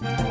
for